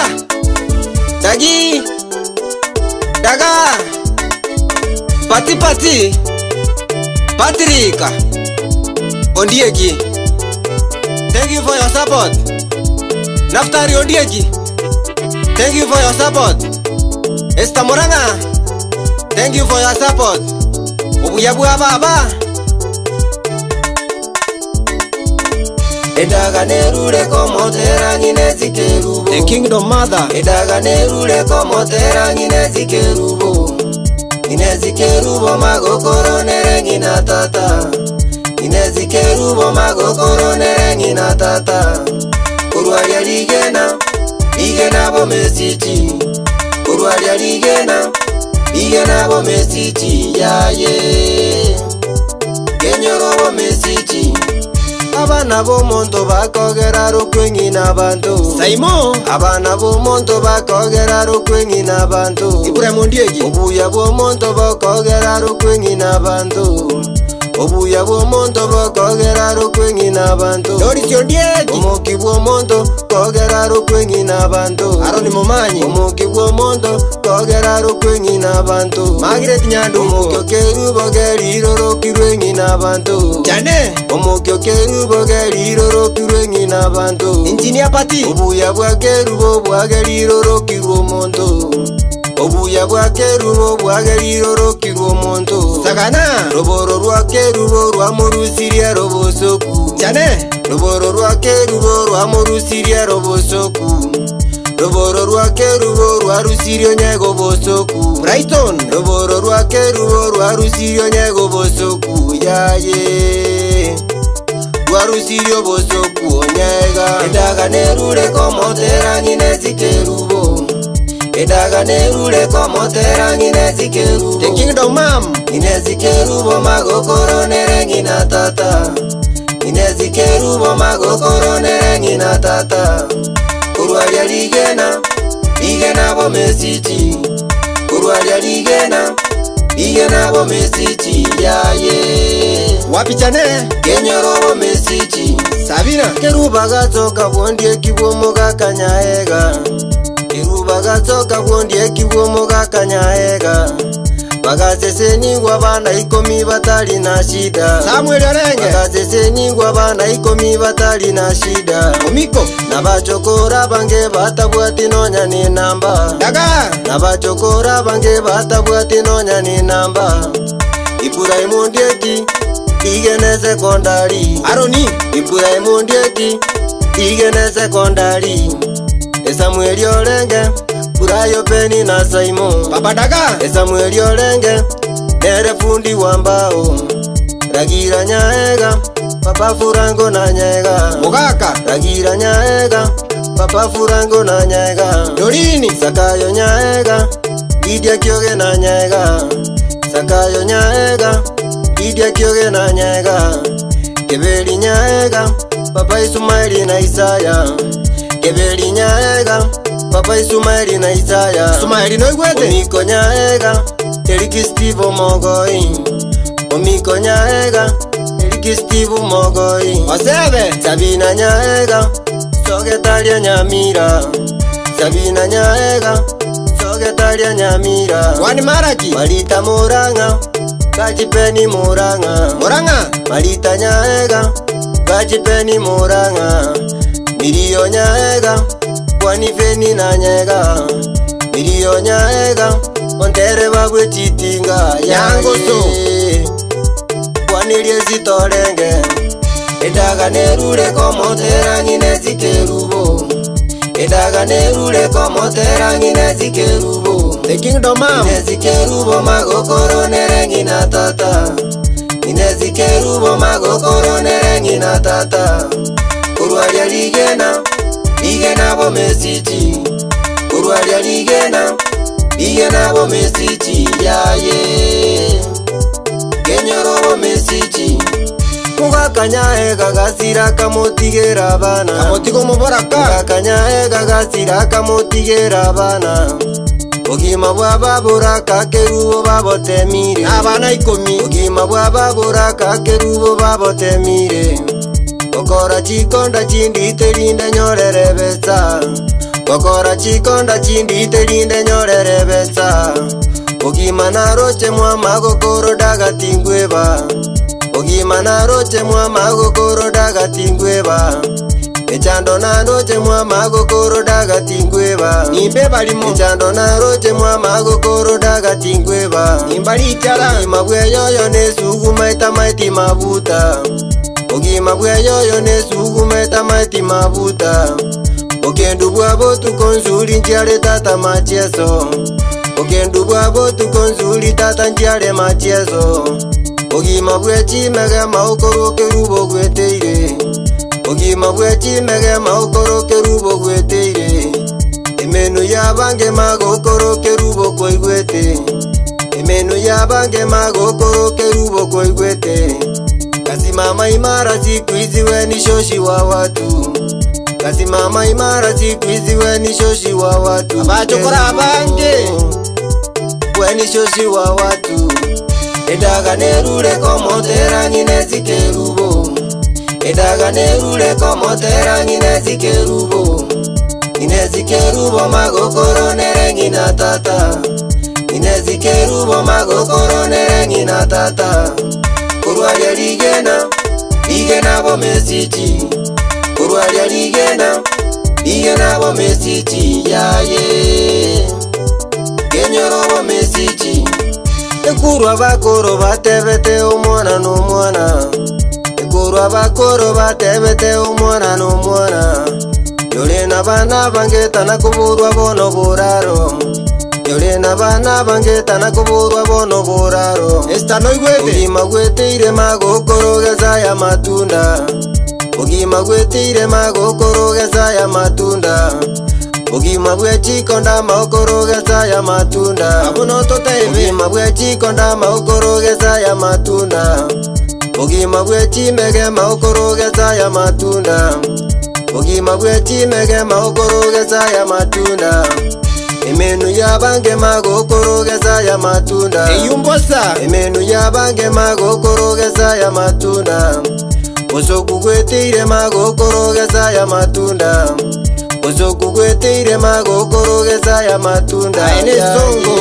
daga dagi daga pati pati patrika ondiegi thank you for your support naftari ondiegi thank you for your support Esta estamoranga thank you for your support obuyabwa baba edaga nerure komotera ngine zikerubo kingdom mother edaga nerure komotera ngine zikerubo ngine zikerubo magokoro nere ngina tata ngine zikerubo magokoro nere ngina tata urwaria rigena igena bomesiti urwaria rigena igena bomesiti yaye yeah, yeah. genyoro bomesiti abana b'umuntu bakogera rukwinyi n'abantu sayimo abana b'umuntu bakogera rukwinyi n'abantu iburamundi ubuya b'umuntu bakogera rukwinyi n'abantu mm obuya bw'omonto bakogera rukwengi n'abantu oritio ndyegi omuki bw'omonto kogera rukwengi n'abantu aroni mumanyi omuki bw'omonto kogera rukwengi n'abantu magiret nyandumu omukio kerubogeriro rokirwengi n'abantu jane omukio kerubogeriro rokirwengi n'abantu injiniapati obuya bwakerubo bwageriro rokirwa omonto obuya bwake rubo bwagerirorokirwa omuntu sagana roboro rwake rubo rwamurusirya robosoku cyane roboro rwake rubo rwamurusirya robosoku roboro rwake rubo rwarusirya onyego bosoku brighton roboro rwake rubo rwarusirya onyego bosoku yaye rwarusirya obosoku onyega endaga nerureko moteranyine zikeruba Edaga ne rule komo tera gine zikeru The kingdom mam Gine zikeru bo mago koro nere gina tata Gine zikeru bo mago koro nere gina tata Kurwa ya ligena Ligena bo mesichi Kurwa ya ligena Ligena bo mesichi Ya ye Wapi chane? Kenyoro bo mesichi Sabina Keru baga zoka bondye kibomo kakanya ega Kenyoro bo mesichi vakatsoka vondiekivomo kakanyaeka vakaseseniwa vana ikomi vatali na shida vakaseseniwa vana ikomi vatali na shida na vachokora vange vatavuatinonya ni namba na vachokora vange vatavuatinonya ni namba ipuraimondieti igene sekondari aroni ipuraimondieti igene sekondari Esamueli Olenge Burayo peni na Simon Babadaga Esamueli Olenge Nere fundi wa Ragira Nyaega Papa Furango na Nyaega Mugaka Ragira Nyaega Papa Furango na Nyaega Yorini Sakayo Nyaega idia kioge na Nyaega Sakayo Nyaega idia kioge na Nyaega Kebeli Nyaega Papa isumaili na Isaya nyaega papa isumaeli na isayaomiko nyaega elikistivo mogoi omiko nyaega elikistivu mogoi osebe sabina nyaega sogetalia nyamira sabina nyaega sogetalia nyamira wani maraki malita muranga kacipeni muranga muranga malita nyaega kacipeni muranga miliyo nyaega kwanifeni nanyeka iriyo nyaeka ondereva kwetitinga yango so kwaniliezitolenge edaga nerule komoterangineziteruvo edaga nerule komoterangineziteruvo ekingdomaezikeruvo magokoro nerengina tata inezikeruvo magokoro nerengina tata kurwalyaligena igenabomesiti urwalya ligena igenabomesiti yaye genyorobomesiti ugakanyahe kagasira kamotigera bana ugakanyahe kagasira kamotigera bana ugima bwababura kakerubo babotemire abana ikomi ugima bwababura kakerubo babotemire mm. Okora chikonda chindi terinde nyorere besa Okora chikonda chindi terinde nyorere besa Ogima naroche mwama gokoro daga tingweba Ogima naroche mwama gokoro daga tingweba Echando na noche mwama gokoro daga tingweba Nibe balimo Echando na roche mwama gokoro daga tingweba Nimbali chala Ima bwe yoyo nesugu maita maiti mabuta Nimbali chala ogima bweyoyo nesukumeta maiti mabuta okendu bwabo tukonzuli njale tata macieso okendu bwabo tukonzuli tata njale macieso ogima bwecimege maukorokeluba ogweteile ogima bwecimege maukorokeluba ogweteile emenu yabange magokorokeluba okwoigwete emenu yabange magokorokeluba okwoigwete ya kasimama imara siku hizi weni shoshi wa watu kasimama imara siku hizi weni shoshi wa watu abachokora bange weni shoshi wa watu edaga nerure komotera ngine zikerubo edaga nerure komotera ngine zikerubo ngine zikerubo magokoro nere ngina tata ngine zikerubo magokoro nere ngina tata kurwarya rigena rigena bomesiti kurwarya rigena rigena bomesiti yaye genyoro bomesiti ekurwa bakoro batebete omwana n'omwana ekurwa bakoro batebete omwana n'omwana yore na bana bangetana kuburwa bono buraro yore na bana bange tana kuburwa bono buraro estano igwete ima gwete ire mago korogeza ya matunda ugima gwete ire mago korogeza ya matunda ugima bwe chikonda ma korogeza ya matunda abuno totebe ima bwe chikonda ma korogeza ya matunda ugima bwe chimege ma korogeza ya matunda ugima bwe chimege ma korogeza ya matunda Ugi emenu yabange magokorogeza ya matunda eyumbosa emenu yabange magokorogeza ya matunda ozokugwetire magokorogeza ya matunda ozokugwetire magokorogeza ya matunda enesongo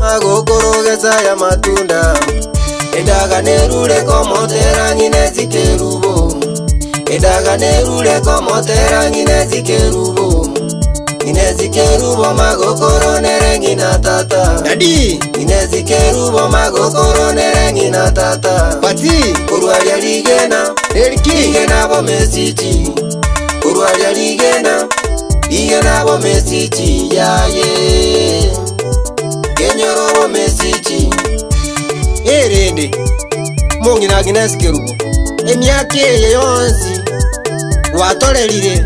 magokorogeza ya matunda edaga neruleko motera nyine zikerubo edaga neruleko motera nyine zikerubo inezikerubo magokoro nerengi na tata dadi inezikerubo magokoro nerengi na tata pati urwaria ligena eriki igena igenabo mesiti urwaria ligena igenabo mesiti yaye kenyorobo mesiti erende mung'inaginasikerubo emyaka eye yonsi gwatorerire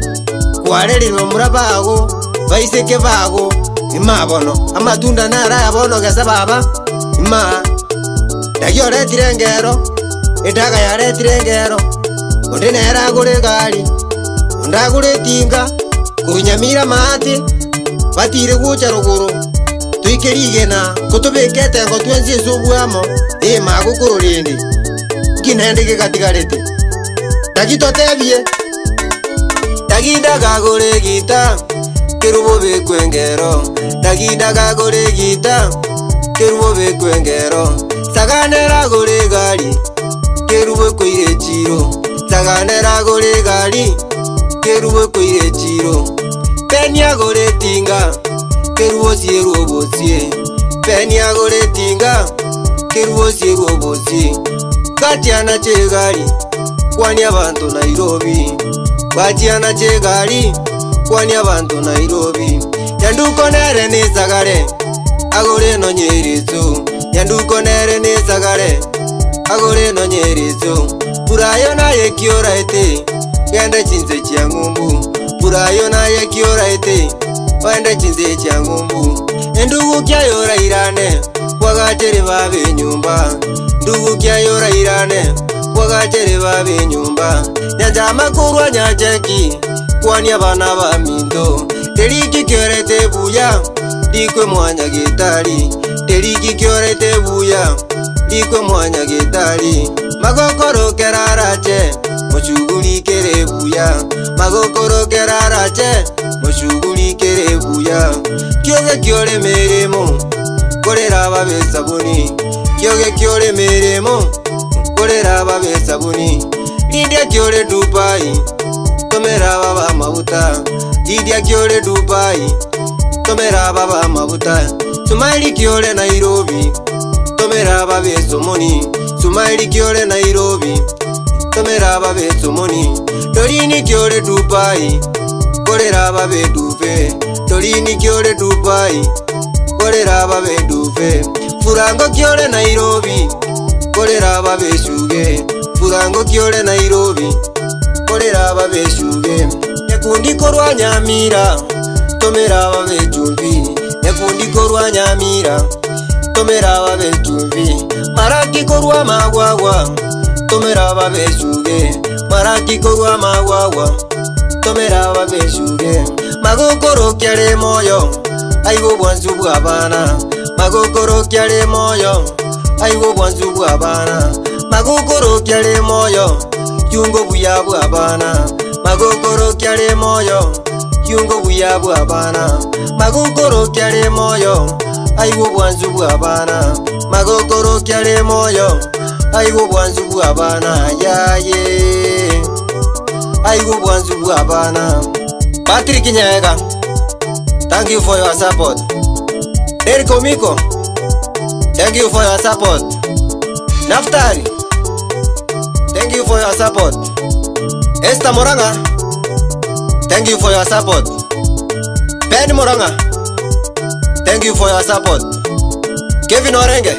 kwarerirwa bago vaiseke vavo imavono amatunda narayavonogesa vava ima ndakioretire ngero itaka yaretire ngero undi neragure ngari undagure tinga kunyamira mati vatire kuca ruguru tuikirigena kutuvikitengo twenzi isubuamo imagukuru rindi kinendigigatigariti ndakitotevie ndakindagagure gita kerubobekwe ngero dagidaga gore gita kerubobekwe ngero saganera gore gari kerubekwe ihe chiro saganera gore gari kerubekwe ihe chiro penia gore tinga kerubosie ruobosie penia gore tinga kerubosie ruobosie gatiana che gari kwani abantu nairobi gatiana che gari kwani abantu nairobi nyandukonere nisagare agore no nyirizu nyandukonere nisagare agore no nyirizu burayo naye kiorite gende chinze cya ngumbu burayo naye kiorite wende chinze cya ngumbu ndugu kya yora irane kwagatere babe nyumba ndugu kya yora irane kwagatere babe nyumba nyanja makuru nyajeki kwani abana ba mindo teriki kyorete buya dikwe mwanya gitari teriki kyorete buya dikwe mwanya gitari magokoro kerarache mochuguli kere buya magokoro kerarache mochuguli kere buya kyoge kyore merimo korera babesa buni kyoge kyore merimo korera babesa buni lindia kyore dupai tomera baba mabuta didia kiore dubai tomera baba mabuta sumaili kiore nairobi tomera babe somoni sumaili kiore nairobi tomera babe somoni torini kiore dubai korera babe dube torini kiore dubai korera babe dube furango kiore nairobi korera babe shuge furango kiore nairobi tomera babeshuge nekundikorwanyamira tomera babetumbi nekundikorwanyamira tomera babetumbi marakikorwa magwagwa tomera babeshuge marakikorwa magwagwa tomera babeshuge magokorokyare moyo aigo bwanzu bwa bana magokorokyare moyo aigo bwanzu bwa bana magokorokyare moyo kyungo buyabu abana magokoro kyale moyo kyungo buyabu abana magokoro kyale moyo aiwo bwanzu bwa bana magokoro kyale moyo aiwo bwanzu bwa bana yaye aiwo bwanzu bwa bana Patrick Nyaga Thank you for your support Eric Omiko Thank you for your support Naftali thank you for your support esther moranga thank you for your support ben moranga thank you for your support kevin orenge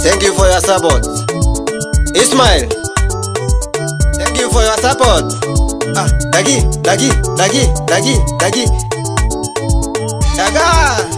thank you for your support ismail thank you for your support ah dagi dagi dagi dagi dagi dagi